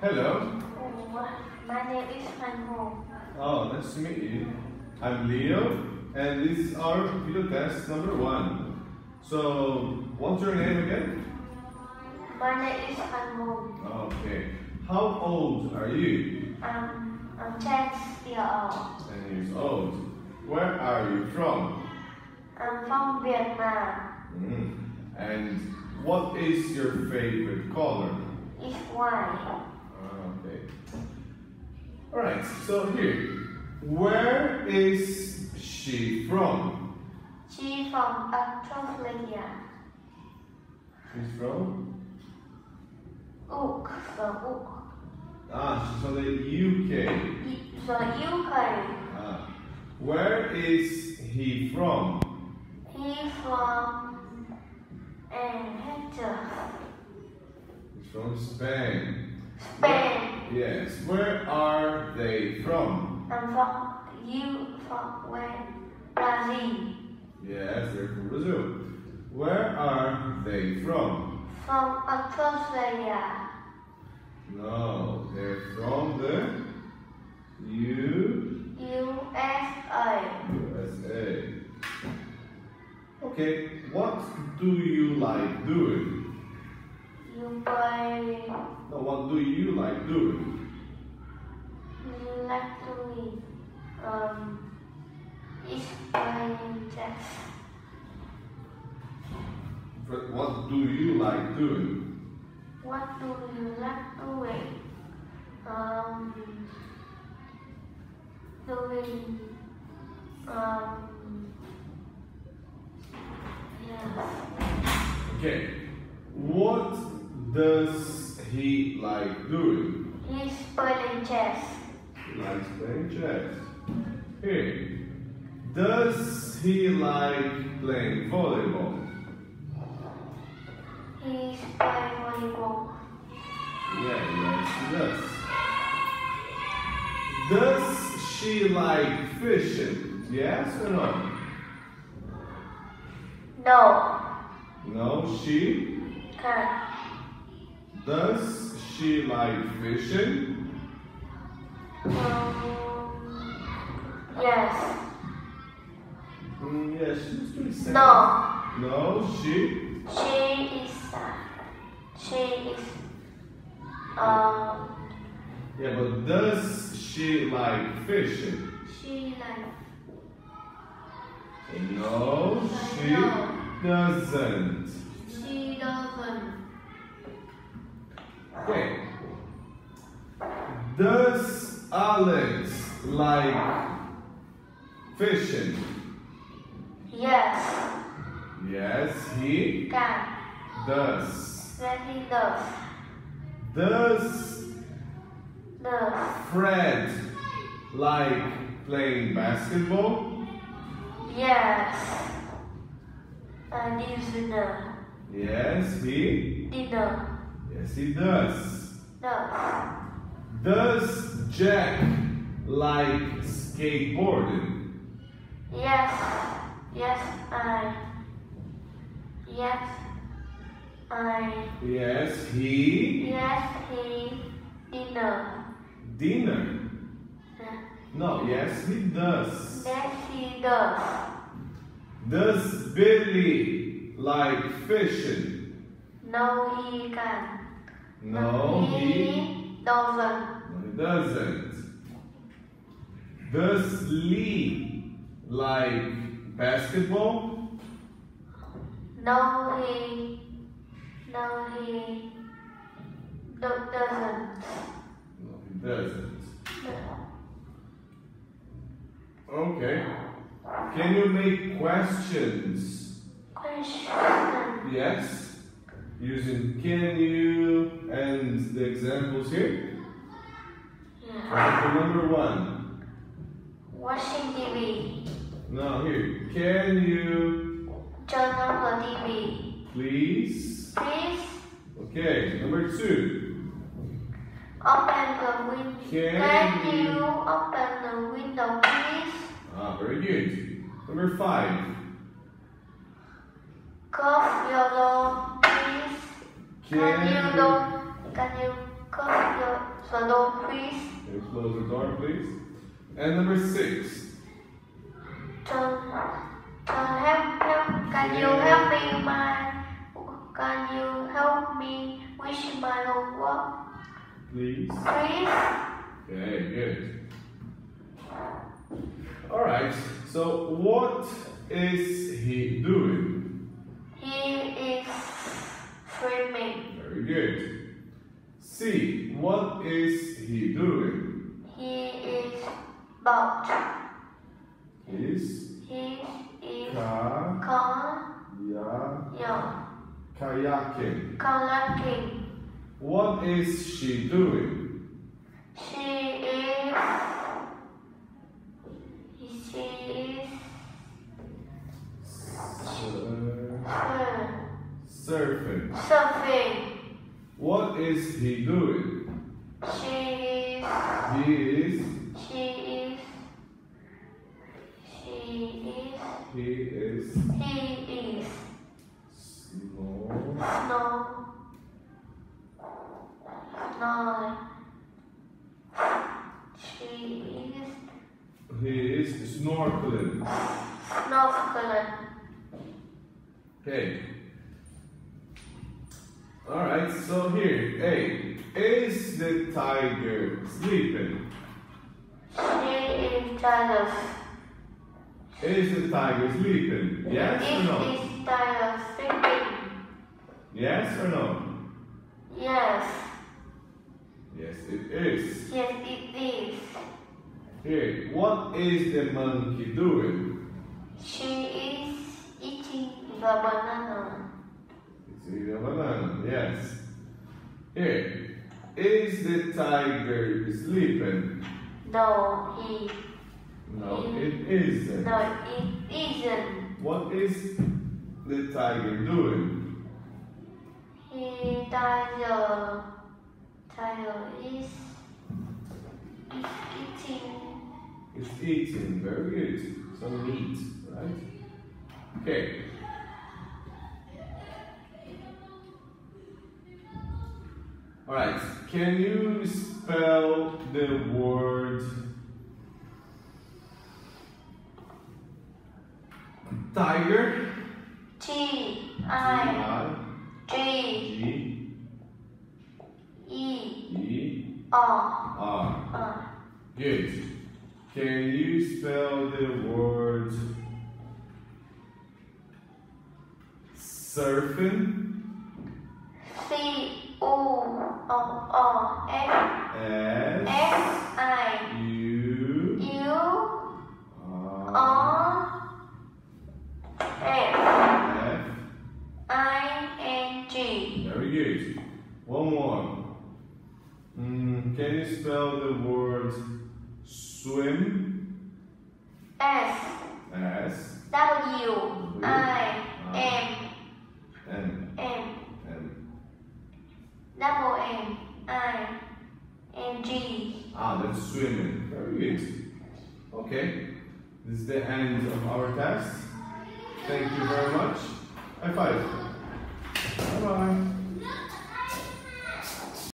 Hello. My name is Han Ho. Oh, nice to meet you. I'm Leo, and this is our video test number one. So, what's your name again? My name is Han Ho. Okay. How old are you? I'm, I'm 10 years old. 10 years old. Where are you from? I'm from Vietnam. Mm. And what is your favorite color? It's white. Okay. Alright, so here. Where is she from? She from Australia. She's from? Úc, the Úc. Ah, she's from the UK. The UK. Ah. Where is he from? He from Hector. He's from Spain. Spain. Yes. Where are they from? I'm from you from where? Brazil. Yes, they're from Brazil. Where are they from? From Australia. No, they're from the U USA. USA. Okay, what do you like doing? You play No, what do you like doing? like doing um is playing chess. Fr- What do you like doing? What do you like doing? Um doing um yes. Okay, what does he like doing? He's playing chess. He likes playing chess. Here, does he like playing volleyball? He's playing volleyball. Yeah, yes, he does. Does she like fishing? Yes or no? No, No, she. can. Does she like fishing? Um, yes. Mm, yeah, she's pretty sad. No. No, she. She is. sad. She is. Um. Yeah, but does she like fishing? She like. No, she doesn't. Okay. Does Alex like fishing? Yes. Yes, he Can. does. That he does. Does Does. Fred like playing basketball? Yes. Uh, dinner. Yes, he. Dinner. Yes, he does. Does. Does Jack like skateboarding? Yes. Yes. I. Yes. I. Yes, he. Yes. He. Dinner. Dinner? No, yes, he does. Yes, he does. Does Billy like fishing? No, he can. No, he. doesn't. No, he doesn't. Does Lee like basketball? No, he. No, he. Do, doesn't. No, he doesn't. Okay. Can you make questions? Question. Yes. Using can you and the examples here. Yeah. Number one. Watching TV. No, here. Can you Turn on the TV. please? Please Okay. Number two. open the window. Can Can you- you open the window, please? Ah, very good. Number five. Close your. Can you Can do? Can you close the, the door, please? Can you close the door, please? And number six. Turn, turn, help, help. Can you help me, my? Can you help me with my homework, Please. please? Okay, good. All right. So what is he doing? He is swimming. Very good. C. What is he doing? He is boat. Is He is ka car, ya yeah, kayaking. kayaking. What is she doing? He doing? She is. He is. She is. She is. He is. He is. Snow. No. No. She is He is snorkeling. snorkeling. Okay. All right. So here, A. Is the tiger sleeping? She is jealous. Is the tiger sleeping? Yes or no? is jealous sleeping? Yes or no? Yes. Yes, it is. Yes, it is. Here, what is the monkey doing? She is eating the banana. It's eating a banana. Yes. Here, is the tiger sleeping? No, he. No, it isn't. No, it isn't. What is the tiger doing? He tiger. Tiger is. is eating. It's eating. Very good. Some meat, right? Okay. All right. Can you spell the word tiger? T I G E E R R. R. Good. Can you spell the word surfing? C O O O F S F I U U R F F. I N G. Very good. One more. Mm, can you spell the word swim? S S W I M M N. double M I N G. Ah, that's swimming. Very good. Okay. This is the end of our test. Thank you very much. High five. Bye bye.